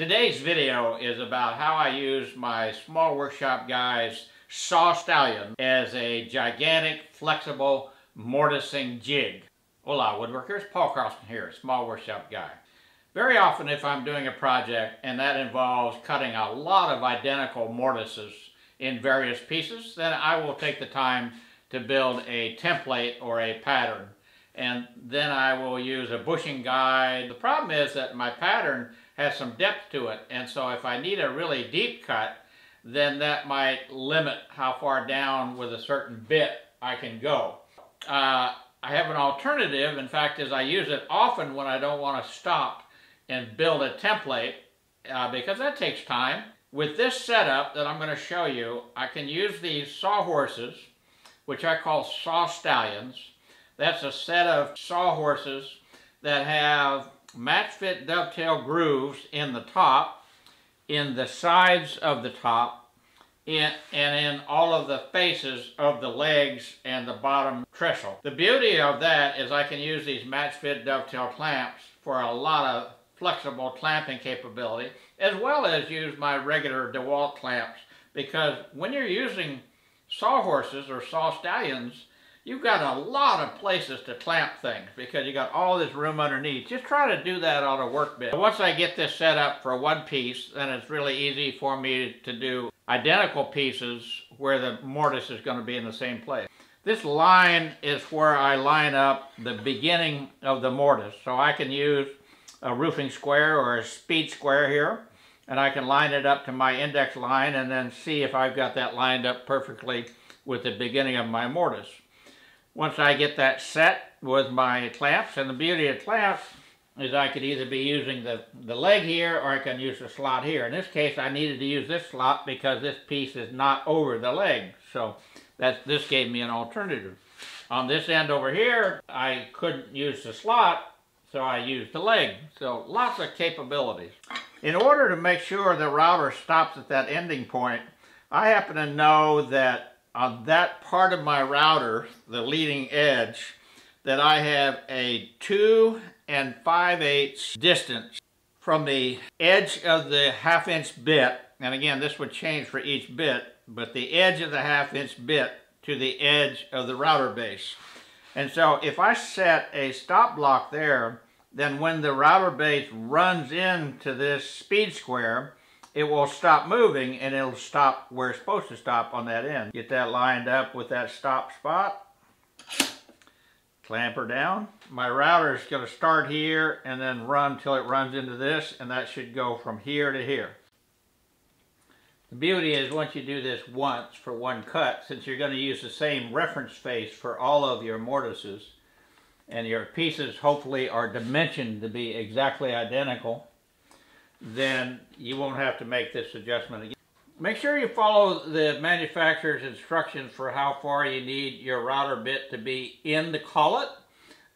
Today's video is about how I use my Small Workshop Guys Sawstallion as a gigantic, flexible mortising jig. Hola woodworkers, Paul Carlson here, Small Workshop Guy. Very often if I'm doing a project and that involves cutting a lot of identical mortises in various pieces, then I will take the time to build a template or a pattern. And then I will use a bushing guide. The problem is that my pattern has some depth to it. And so if I need a really deep cut, then that might limit how far down with a certain bit I can go. Uh, I have an alternative, in fact, is I use it often when I don't want to stop and build a template uh, because that takes time. With this setup that I'm going to show you, I can use these sawhorses, which I call Sawstallions. That's a set of sawhorses that have Matchfit dovetail grooves in the top, in the sides of the top, in, and in all of the faces of the legs and the bottom trestle. The beauty of that is I can use these Matchfit dovetail clamps for a lot of flexible clamping capability, as well as use my regular DeWalt clamps, because when you're using sawhorses or Sawstallions, you've got a lot of places to clamp things because you got all this room underneath. Just try to do that on a work bit. Once I get this set up for one piece, then it's really easy for me to do identical pieces where the mortise is going to be in the same place. This line is where I line up the beginning of the mortise. So I can use a roofing square or a speed square here and I can line it up to my index line and then see if I've got that lined up perfectly with the beginning of my mortise. Once I get that set with my clamps, and the beauty of clamps is I could either be using the, the leg here or I can use the slot here. In this case, I needed to use this slot because this piece is not over the leg. So that this gave me an alternative. On this end over here, I couldn't use the slot, so I used the leg. So lots of capabilities. In order to make sure the router stops at that ending point, I happen to know that on that part of my router, the leading edge, that I have a 2 and 5 eighths distance from the edge of the half inch bit, and again this would change for each bit, but the edge of the half inch bit to the edge of the router base. And so if I set a stop block there, then when the router base runs into this speed square, it will stop moving and it'll stop where it's supposed to stop on that end. Get that lined up with that stop spot. Clamp her down. My router is going to start here and then run till it runs into this and that should go from here to here. The beauty is once you do this once for one cut, since you're going to use the same reference face for all of your mortises, and your pieces hopefully are dimensioned to be exactly identical, then you won't have to make this adjustment again. Make sure you follow the manufacturer's instructions for how far you need your router bit to be in the collet.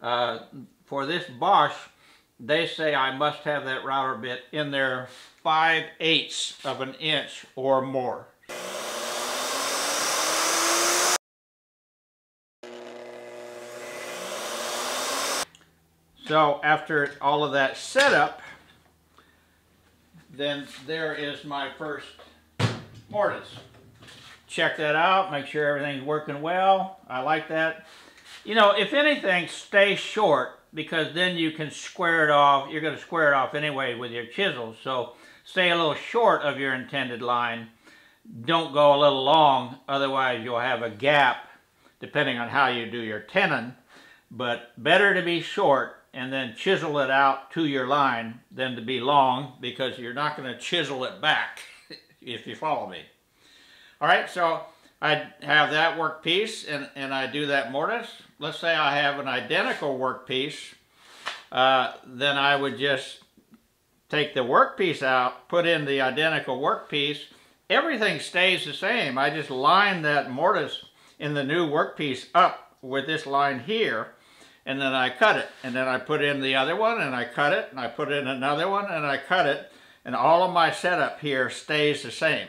Uh, for this Bosch, they say I must have that router bit in there 5 eighths of an inch or more. So after all of that setup, then there is my first mortise. Check that out, make sure everything's working well. I like that. You know, if anything, stay short because then you can square it off. You're going to square it off anyway with your chisel. So stay a little short of your intended line. Don't go a little long, otherwise you'll have a gap depending on how you do your tenon. But better to be short and then chisel it out to your line than to be long because you're not going to chisel it back if you follow me. All right, so I have that work piece and, and I do that mortise. Let's say I have an identical work piece, uh, then I would just take the work piece out, put in the identical work piece. Everything stays the same. I just line that mortise in the new workpiece up with this line here and then I cut it. And then I put in the other one, and I cut it, and I put in another one, and I cut it. And all of my setup here stays the same.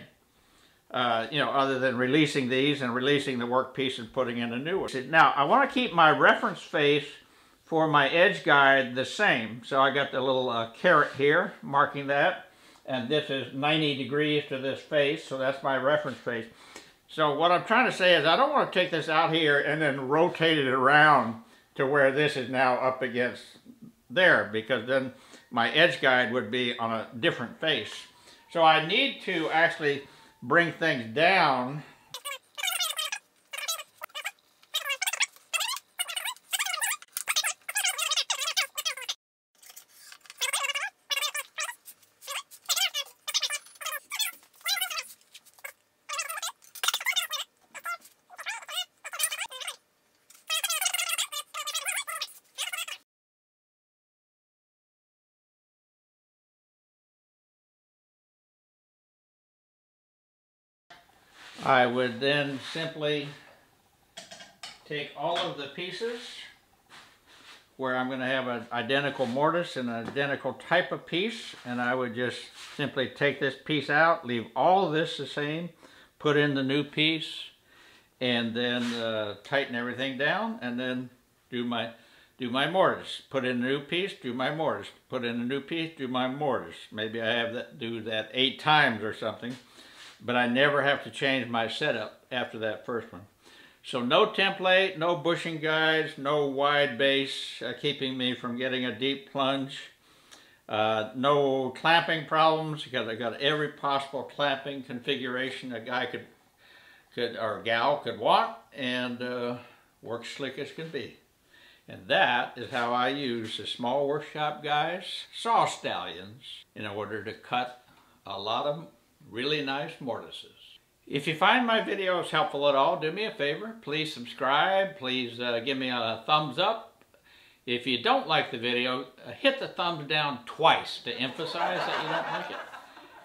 Uh, you know, other than releasing these and releasing the workpiece and putting in a new one. Now, I want to keep my reference face for my edge guide the same. So I got the little uh, caret here, marking that. and this is 90 degrees to this face, so that's my reference face. So what I'm trying to say is I don't want to take this out here and then rotate it around to where this is now up against there because then my edge guide would be on a different face. So I need to actually bring things down I would then simply take all of the pieces where I'm going to have an identical mortise and an identical type of piece and I would just simply take this piece out, leave all this the same, put in the new piece and then uh, tighten everything down and then do my do my mortise. Put in a new piece, do my mortise. Put in a new piece, do my mortise. Maybe I have that do that eight times or something but I never have to change my setup after that first one. So no template, no bushing guides, no wide base uh, keeping me from getting a deep plunge. Uh, no clamping problems because I got every possible clamping configuration a guy could, could or gal could want and uh, works slick as can be. And that is how I use the small workshop guys, Sawstallions, in order to cut a lot of really nice mortises. If you find my videos helpful at all, do me a favor. Please subscribe. Please uh, give me a thumbs up. If you don't like the video, uh, hit the thumbs down twice to emphasize that you don't like it.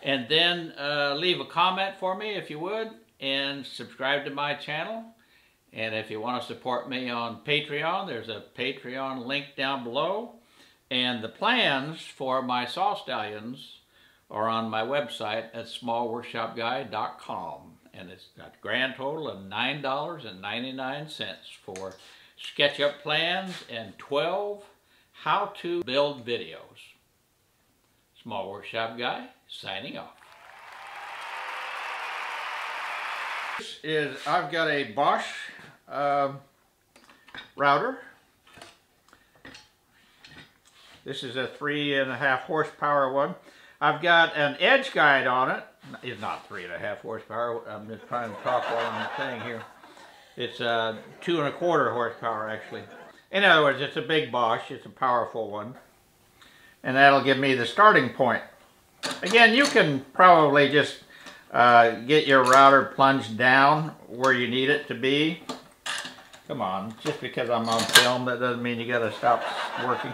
And then uh, leave a comment for me if you would. And subscribe to my channel. And if you want to support me on Patreon, there's a Patreon link down below. And the plans for my Sawstallions or on my website at smallworkshopguy.com. And it's got a grand total of $9.99 for SketchUp plans and 12 how-to build videos. Small Workshop Guy, signing off. This is, I've got a Bosch uh, router. This is a three and a half horsepower one. I've got an edge guide on it. It's not three and a half horsepower. I'm just trying to talk while I'm saying here. It's uh, two and a quarter horsepower actually. In other words, it's a big Bosch. It's a powerful one. And that'll give me the starting point. Again, you can probably just uh, get your router plunged down where you need it to be. Come on, just because I'm on film, that doesn't mean you gotta stop working.